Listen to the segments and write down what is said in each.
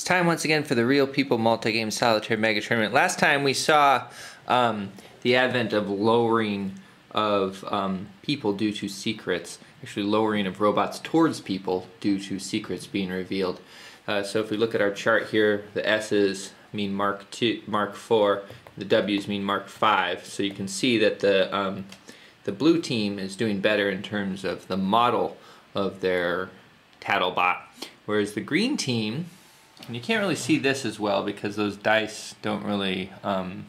It's time once again for the Real People Multi-Game Solitaire Mega Tournament. Last time we saw um, the advent of lowering of um, people due to secrets, actually lowering of robots towards people due to secrets being revealed. Uh, so if we look at our chart here, the S's mean Mark two, Mark four, the W's mean Mark five. So you can see that the um, the blue team is doing better in terms of the model of their Tattlebot, whereas the green team and you can't really see this as well because those dice don't really um,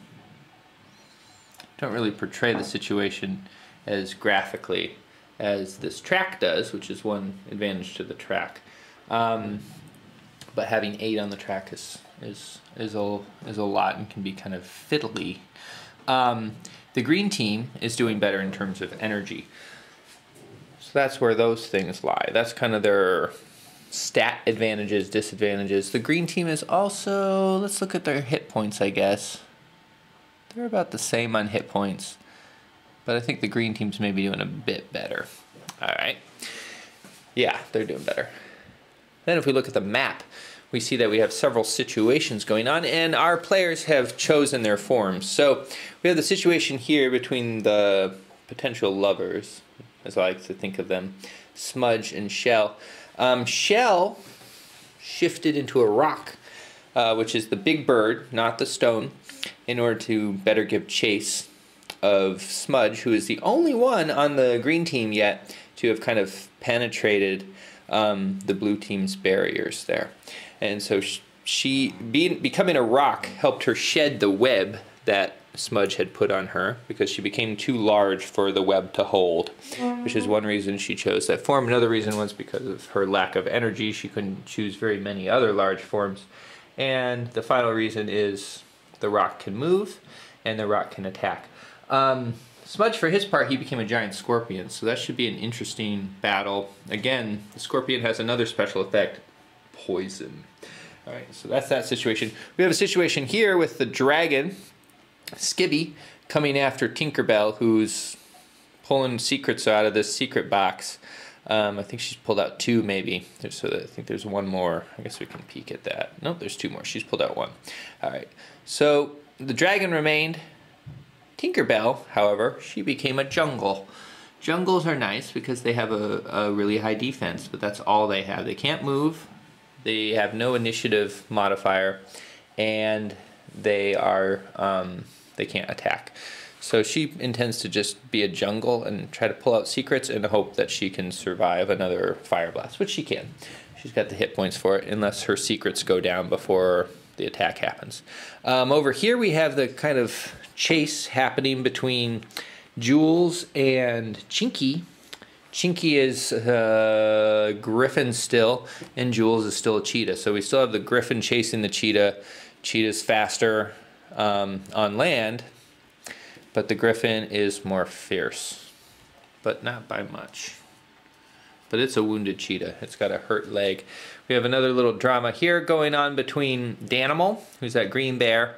don't really portray the situation as graphically as this track does, which is one advantage to the track. Um, but having eight on the track is is is a is a lot and can be kind of fiddly. Um, the green team is doing better in terms of energy. So that's where those things lie. That's kind of their stat advantages, disadvantages. The green team is also, let's look at their hit points, I guess. They're about the same on hit points, but I think the green team's maybe doing a bit better. All right. Yeah, they're doing better. Then if we look at the map, we see that we have several situations going on, and our players have chosen their forms. So we have the situation here between the potential lovers, as I like to think of them, Smudge and Shell. Um, Shell shifted into a rock, uh, which is the big bird, not the stone, in order to better give chase of Smudge, who is the only one on the green team yet to have kind of penetrated um, the blue team's barriers there. And so she, being, becoming a rock, helped her shed the web that Smudge had put on her because she became too large for the web to hold, which is one reason she chose that form. Another reason was because of her lack of energy. She couldn't choose very many other large forms. And the final reason is the rock can move and the rock can attack. Um, Smudge, for his part, he became a giant scorpion, so that should be an interesting battle. Again, the scorpion has another special effect poison. All right, so that's that situation. We have a situation here with the dragon Skibby coming after Tinkerbell, who's pulling secrets out of this secret box. Um, I think she's pulled out two, maybe. So I think there's one more. I guess we can peek at that. Nope, there's two more. She's pulled out one. All right. So the dragon remained. Tinkerbell, however, she became a jungle. Jungles are nice because they have a, a really high defense, but that's all they have. They can't move. They have no initiative modifier, and they are um, they can't attack. So she intends to just be a jungle and try to pull out secrets and hope that she can survive another fire blast, which she can. She's got the hit points for it, unless her secrets go down before the attack happens. Um, over here we have the kind of chase happening between Jules and Chinky. Chinky is uh, Griffin still, and Jules is still a cheetah. So we still have the Griffin chasing the cheetah. Cheetah's faster, um, on land, but the griffin is more fierce, but not by much. But it's a wounded cheetah. It's got a hurt leg. We have another little drama here going on between Danimal, who's that green bear,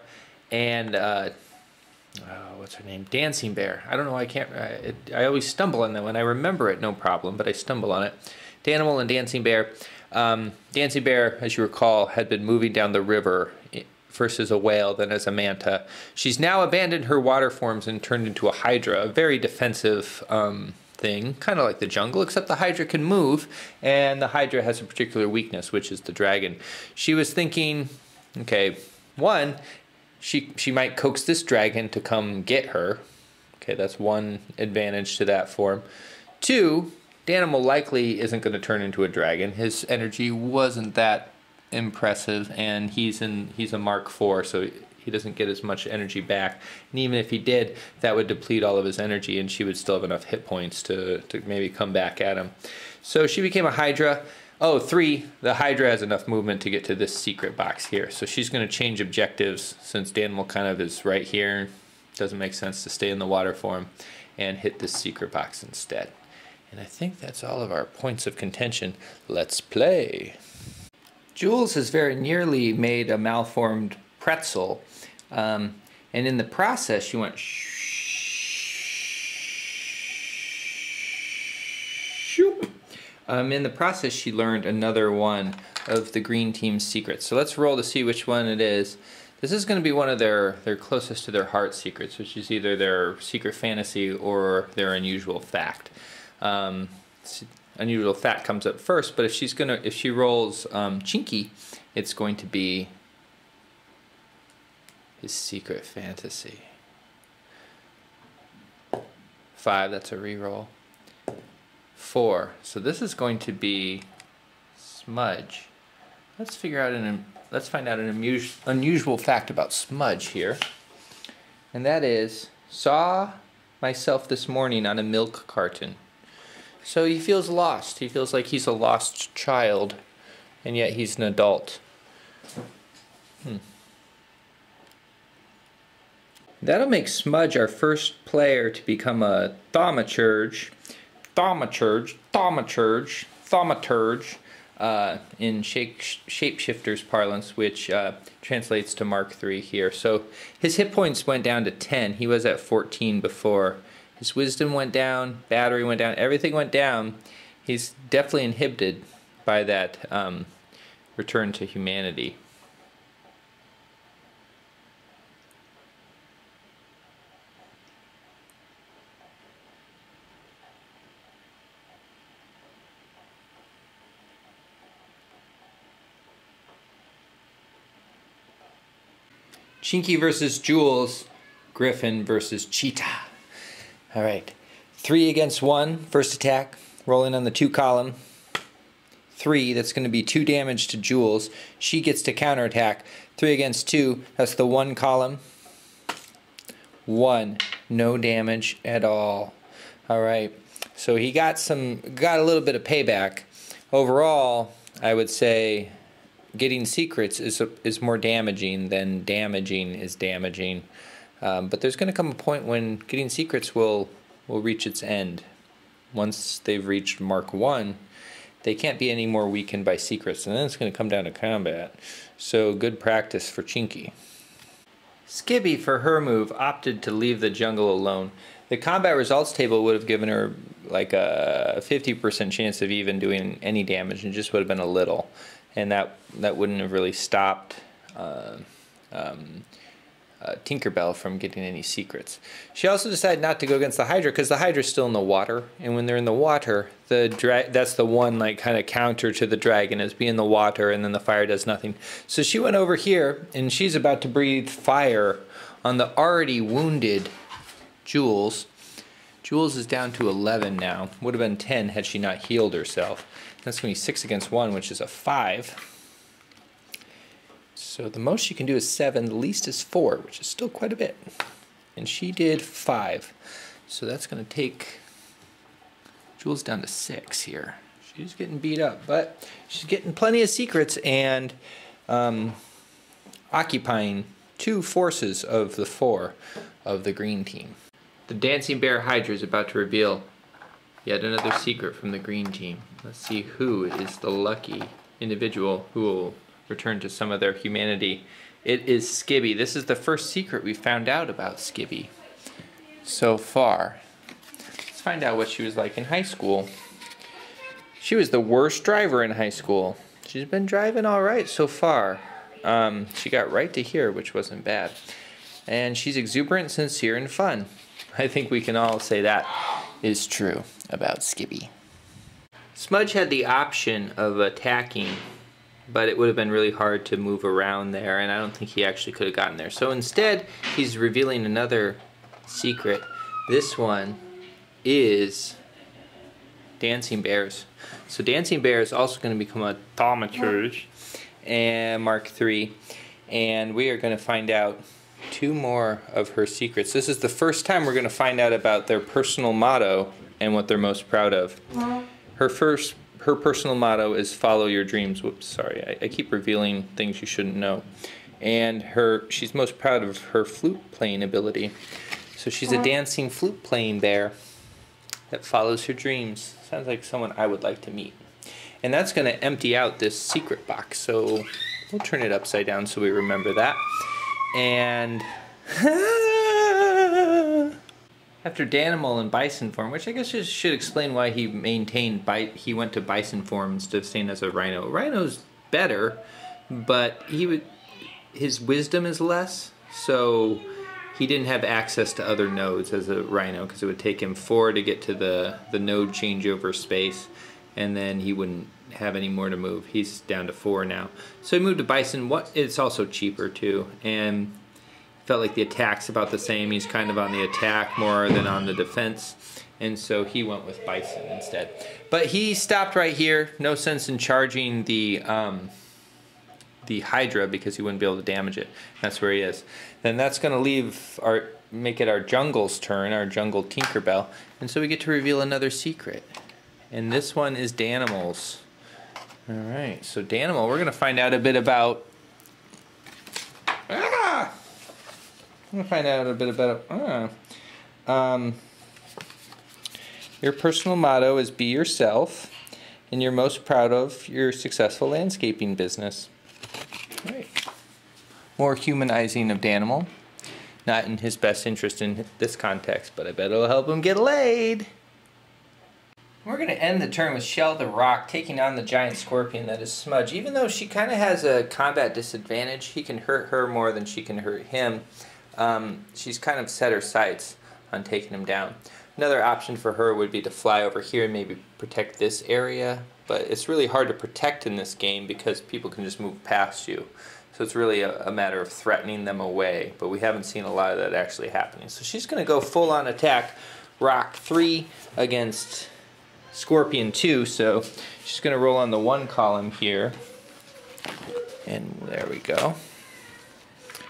and uh, oh, what's her name? Dancing Bear. I don't know. I can't. I, it, I always stumble on that one. I remember it, no problem, but I stumble on it. Danimal and Dancing Bear. Um, Dancing Bear, as you recall, had been moving down the river as a whale, then as a manta. She's now abandoned her water forms and turned into a hydra, a very defensive um, thing, kind of like the jungle, except the hydra can move, and the hydra has a particular weakness, which is the dragon. She was thinking, okay, one, she she might coax this dragon to come get her. Okay, that's one advantage to that form. Two, Danimal likely isn't going to turn into a dragon. His energy wasn't that impressive, and he's in he's a Mark IV, so he doesn't get as much energy back. And even if he did, that would deplete all of his energy, and she would still have enough hit points to to maybe come back at him. So she became a Hydra. Oh, three, the Hydra has enough movement to get to this secret box here. So she's going to change objectives since Danimal kind of is right here. Doesn't make sense to stay in the water form and hit this secret box instead. And I think that's all of our points of contention. Let's play. Jules has very nearly made a malformed pretzel, um, and in the process, she went shoop Um, in the process, she learned another one of the green team's secrets. So let's roll to see which one it is. This is going to be one of their, their closest to their heart secrets, which is either their secret fantasy or their unusual fact. Um, unusual fact comes up first, but if she's gonna if she rolls um, Chinky, it's going to be his secret fantasy. Five, that's a reroll. Four. So this is going to be Smudge. Let's figure out an let's find out an unusual fact about Smudge here. And that is saw myself this morning on a milk carton. So he feels lost. He feels like he's a lost child, and yet he's an adult. Hmm. That'll make Smudge our first player to become a thaumaturge, thaumaturge, thaumaturge, thaumaturge, uh, in shape, shapeshifter's parlance, which uh, translates to Mark III here. So his hit points went down to 10. He was at 14 before. His wisdom went down, battery went down, everything went down. He's definitely inhibited by that um, return to humanity. Chinky versus Jules, Griffin versus Cheetah. All right, three against one, first attack, rolling on the two column. Three, that's going to be two damage to Jules. She gets to counterattack. Three against two, that's the one column. One, no damage at all. All right, so he got some, got a little bit of payback. Overall, I would say getting secrets is is more damaging than damaging is damaging. Um, but there's going to come a point when getting secrets will will reach its end. Once they've reached Mark One, they can't be any more weakened by secrets, and then it's going to come down to combat. So good practice for Chinky. Skibby, for her move, opted to leave the jungle alone. The combat results table would have given her like a 50% chance of even doing any damage and just would have been a little and that that wouldn't have really stopped uh, um, uh, Tinkerbell from getting any secrets. She also decided not to go against the Hydra because the Hydra's still in the water, and when they're in the water, the dra- that's the one like kind of counter to the dragon is be in the water, and then the fire does nothing. So she went over here, and she's about to breathe fire on the already wounded Jules. Jules is down to 11 now. Would have been 10 had she not healed herself. That's going to be 6 against 1, which is a 5. So the most you can do is 7, the least is 4, which is still quite a bit. And she did 5. So that's going to take Jules down to 6 here. She's getting beat up, but she's getting plenty of secrets and um, occupying two forces of the four of the green team. The Dancing Bear Hydra is about to reveal Yet another secret from the green team. Let's see who is the lucky individual who will return to some of their humanity. It is Skibby. This is the first secret we found out about Skibby so far. Let's find out what she was like in high school. She was the worst driver in high school. She's been driving all right so far. Um, she got right to here, which wasn't bad. And she's exuberant, sincere, and fun. I think we can all say that is true about Skibby. Smudge had the option of attacking, but it would have been really hard to move around there, and I don't think he actually could have gotten there. So instead, he's revealing another secret. This one is Dancing Bears. So Dancing Bear is also going to become a thaumaturge and Mark III, and we are going to find out two more of her secrets. This is the first time we're going to find out about their personal motto and what they're most proud of. Her first her personal motto is follow your dreams. Whoops, sorry. I, I keep revealing things you shouldn't know. And her she's most proud of her flute playing ability. So she's a dancing flute playing bear that follows her dreams. Sounds like someone I would like to meet. And that's going to empty out this secret box. So we'll turn it upside down so we remember that. And after Danimal in Bison form, which I guess just should explain why he maintained bi- he went to Bison form instead of staying as a Rhino. Rhino's better, but he would his wisdom is less, so he didn't have access to other nodes as a Rhino because it would take him four to get to the the node changeover space, and then he wouldn't have any more to move. He's down to four now, so he moved to Bison. What it's also cheaper too, and felt like the attack's about the same. He's kind of on the attack more than on the defense. And so he went with Bison instead. But he stopped right here. No sense in charging the um, the Hydra because he wouldn't be able to damage it. That's where he is. Then that's going to leave our make it our jungle's turn, our jungle Tinkerbell. And so we get to reveal another secret. And this one is Danimals. All right, so Danimal, we're going to find out a bit about. I'm gonna find out a bit about. Uh, um, your personal motto is "Be yourself," and you're most proud of your successful landscaping business. Right. More humanizing of Danimal. Not in his best interest in this context, but I bet it'll help him get laid. We're going to end the turn with Shell the Rock taking on the giant scorpion that is Smudge. Even though she kind of has a combat disadvantage, he can hurt her more than she can hurt him um, she's kind of set her sights on taking him down. Another option for her would be to fly over here and maybe protect this area, but it's really hard to protect in this game because people can just move past you. So it's really a, a matter of threatening them away, but we haven't seen a lot of that actually happening. So she's going to go full on attack Rock 3 against Scorpion 2, so she's going to roll on the one column here. And there we go.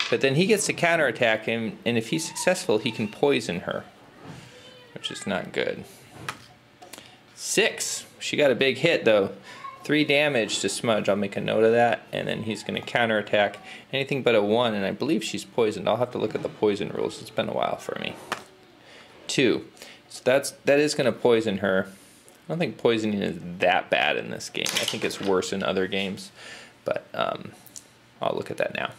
But then he gets to counterattack him, and if he's successful, he can poison her, which is not good. Six. She got a big hit, though. Three damage to Smudge. I'll make a note of that. And then he's going to counterattack anything but a one, and I believe she's poisoned. I'll have to look at the poison rules. It's been a while for me. Two. So that's that is going to poison her. I don't think poisoning is that bad in this game. I think it's worse in other games, but um, I'll look at that now.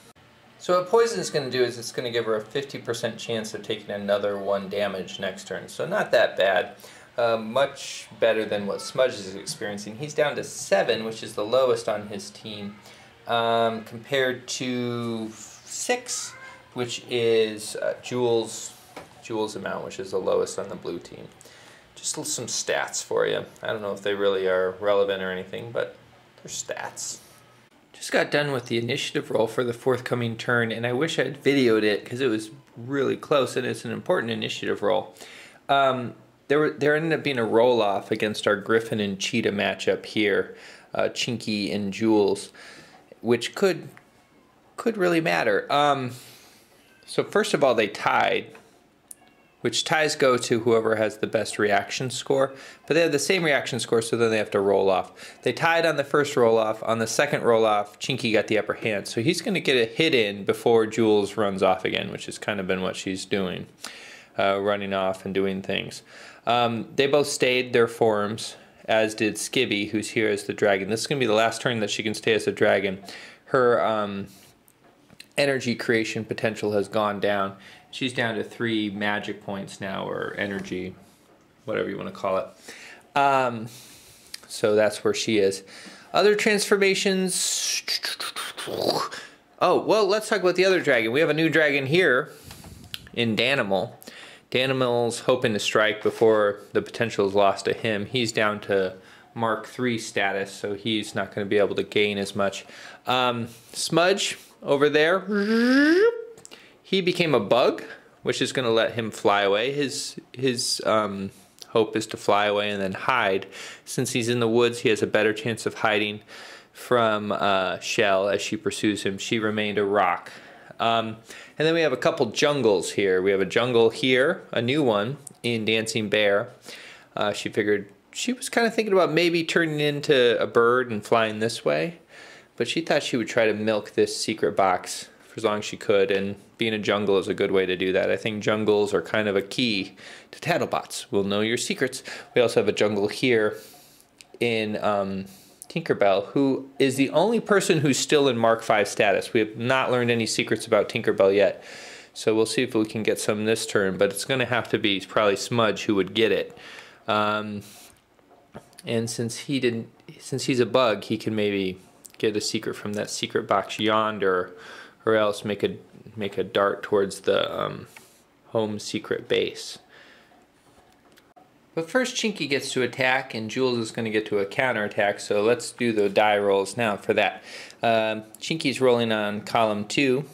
So what poison is going to do is it's going to give her a 50% chance of taking another one damage next turn. So not that bad. Uh, much better than what Smudge is experiencing. He's down to 7, which is the lowest on his team, um, compared to 6, which is uh, Jules, Jules amount, which is the lowest on the blue team. Just some stats for you. I don't know if they really are relevant or anything, but they're stats. Just got done with the initiative roll for the forthcoming turn, and I wish I'd videoed it because it was really close, and it's an important initiative roll. Um, there, were, there ended up being a roll off against our Griffin and Cheetah matchup here, uh, Chinky and Jules, which could could really matter. Um, so first of all, they tied which ties go to whoever has the best reaction score. But they have the same reaction score, so then they have to roll off. They tied on the first roll off. On the second roll off, Chinky got the upper hand. So he's going to get a hit in before Jules runs off again, which has kind of been what she's doing, uh, running off and doing things. Um, they both stayed their forms, as did Skibby, who's here as the dragon. This is going to be the last turn that she can stay as a dragon. Her um, energy creation potential has gone down she's down to three magic points now, or energy, whatever you want to call it. Um, so that's where she is. Other transformations. Oh, well, let's talk about the other dragon. We have a new dragon here in Danimal. Danimal's hoping to strike before the potential is lost to him. He's down to Mark 3 status, so he's not going to be able to gain as much. Um, Smudge over there he became a bug, which is going to let him fly away. His his um, hope is to fly away and then hide. Since he's in the woods, he has a better chance of hiding from uh, Shell as she pursues him. She remained a rock. Um, and then we have a couple jungles here. We have a jungle here, a new one in Dancing Bear. Uh, she figured she was kind of thinking about maybe turning into a bird and flying this way, but she thought she would try to milk this secret box for as long as she could, and being a jungle is a good way to do that. I think jungles are kind of a key to Tattlebots. We'll know your secrets. We also have a jungle here in um, Tinkerbell, who is the only person who's still in Mark V status. We have not learned any secrets about Tinkerbell yet. So we'll see if we can get some this turn, but it's going to have to be probably Smudge who would get it. Um, and since he didn't, since he's a bug, he can maybe get a secret from that secret box yonder, or else make a make a dart towards the um, home secret base. But first, Chinky gets to attack, and Jules is going to get to a counter attack. So let's do the die rolls now for that. Uh, Chinky's rolling on column two.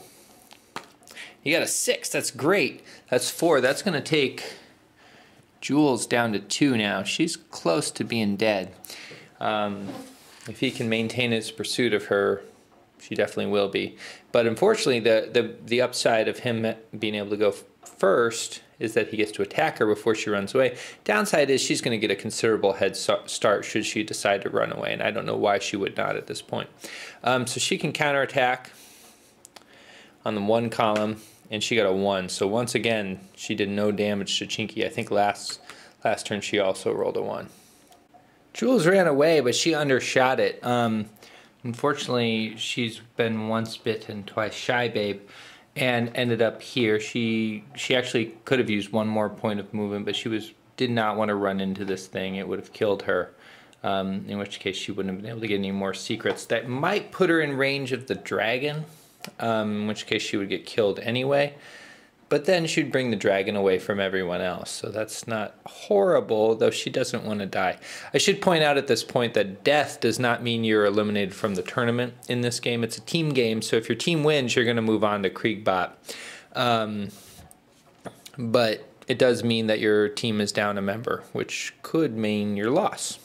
You got a six. That's great. That's four. That's going to take Jules down to two now. She's close to being dead. Um, if he can maintain his pursuit of her, she definitely will be. But unfortunately, the the the upside of him being able to go first is that he gets to attack her before she runs away. Downside is she's going to get a considerable head start should she decide to run away, and I don't know why she would not at this point. Um, so she can counterattack on the one column, and she got a one. So once again, she did no damage to Chinky. I think last last turn she also rolled a one. Jules ran away, but she undershot it. Um, unfortunately, she's been once bitten, twice shy, babe and ended up here. She she actually could have used one more point of movement, but she was did not want to run into this thing. It would have killed her. Um, in which case she wouldn't have been able to get any more secrets. That might put her in range of the dragon, um, in which case she would get killed anyway. But then she'd bring the dragon away from everyone else. So that's not horrible, though she doesn't want to die. I should point out at this point that death does not mean you're eliminated from the tournament in this game. It's a team game, so if your team wins, you're going to move on to Kriegbot. Um, but it does mean that your team is down a member, which could mean your loss.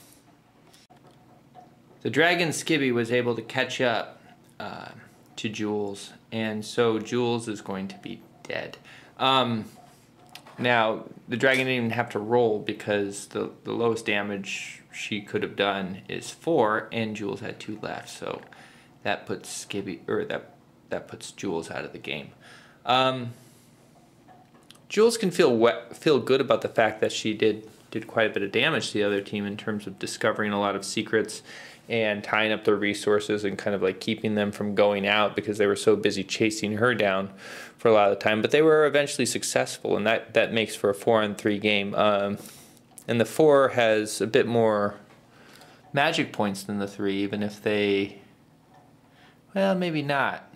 The dragon Skibby was able to catch up uh, to Jules, and so Jules is going to be dead. Um, now, the dragon didn't even have to roll because the, the lowest damage she could have done is four, and Jules had two left, so that puts Skibby or that that puts Jules out of the game. Um, Jules can feel feel good about the fact that she did did quite a bit of damage to the other team in terms of discovering a lot of secrets and tying up their resources and kind of like keeping them from going out because they were so busy chasing her down for a lot of the time. But they were eventually successful, and that, that makes for a four on three game. Um, and the four has a bit more magic points than the three, even if they, well, maybe not.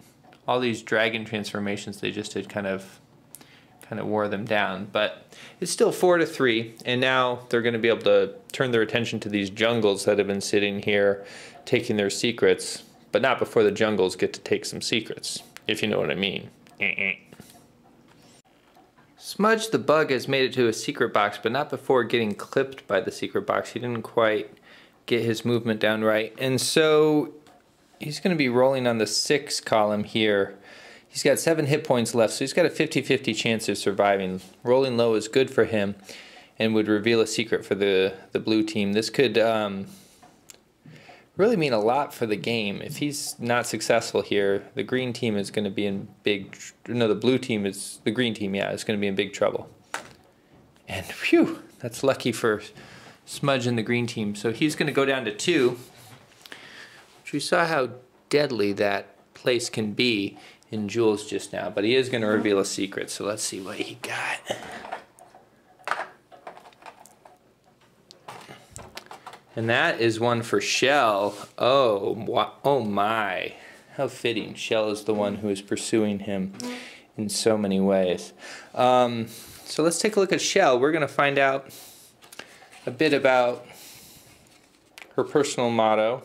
All these dragon transformations they just did kind of kind of wore them down. But it's still four to three, and now they're going to be able to turn their attention to these jungles that have been sitting here, taking their secrets, but not before the jungles get to take some secrets, if you know what I mean. Smudge the bug has made it to a secret box, but not before getting clipped by the secret box. He didn't quite get his movement down right, and so he's going to be rolling on the six column here He's got seven hit points left, so he's got a 50 50 chance of surviving. Rolling low is good for him and would reveal a secret for the, the blue team. This could um, really mean a lot for the game. If he's not successful here, the green team is going to be in big. No, the blue team is the green team. Yeah, is going to be in big trouble. And phew, that's lucky for Smudge and the green team. So he's going to go down to two. Which we saw how deadly that place can be in Jules just now, but he is going to reveal a secret, so let's see what he got. And that is one for Shell. Oh, oh my. How fitting. Shell is the one who is pursuing him in so many ways. Um, so let's take a look at Shell. We're going to find out a bit about her personal motto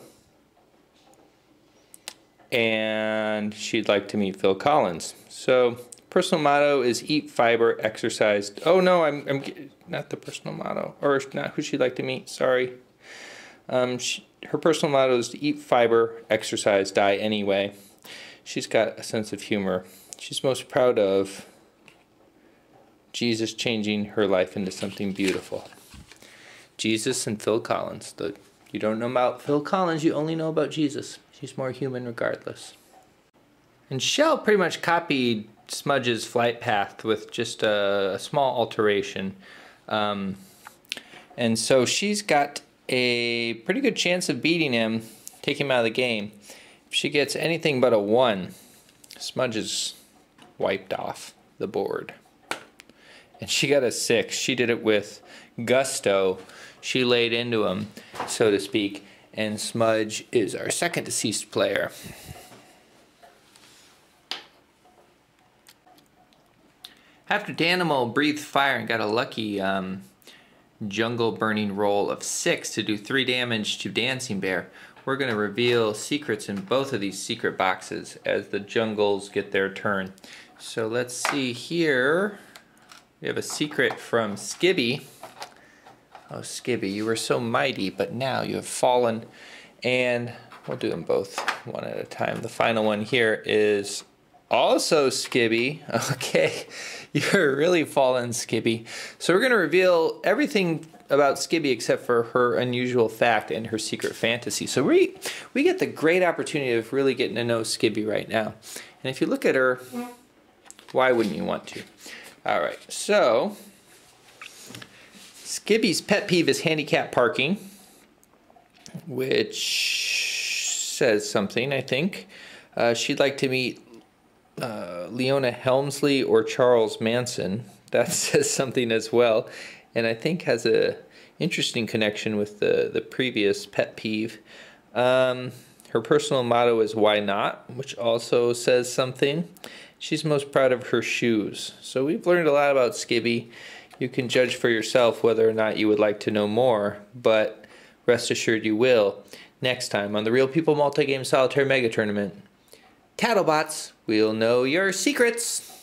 and she'd like to meet Phil Collins. So personal motto is eat fiber, exercise. Oh no, I'm, I'm not the personal motto, or not who she'd like to meet. Sorry. Um, she, her personal motto is to eat fiber, exercise, die anyway. She's got a sense of humor. She's most proud of Jesus changing her life into something beautiful. Jesus and Phil Collins. The, you don't know about Phil Collins, you only know about Jesus. She's more human regardless. And Shell pretty much copied Smudge's flight path with just a, a small alteration. Um, and so she's got a pretty good chance of beating him, taking him out of the game. If she gets anything but a 1, Smudge is wiped off. the board. And she got a six. She did it with gusto. She laid into him, so to speak. And Smudge is our second deceased player. After Danimal breathed fire and got a lucky um, jungle burning roll of six to do three damage to Dancing Bear, we're going to reveal secrets in both of these secret boxes as the jungles get their turn. So let's see here. We have a secret from Skibby. Oh, Skibby, you were so mighty, but now you have fallen. And we'll do them both one at a time. The final one here is also Skibby. Okay, you're really fallen, Skibby. So we're going to reveal everything about Skibby except for her unusual fact and her secret fantasy. So we we get the great opportunity of really getting to know Skibby right now. And if you look at her, why wouldn't you want to? All right, so Skibby's pet peeve is handicap parking, which says something, I think. Uh, she'd like to meet uh, Leona Helmsley or Charles Manson. That says something as well, and I think has a interesting connection with the the previous pet peeve. Um, her personal motto is "Why not," which also says something. She's most proud of her shoes. So we've learned a lot about Skibby. You can judge for yourself whether or not you would like to know more, but rest assured you will next time on the Real People Multi-Game Solitaire Mega Tournament. Tattlebots, we'll know your secrets.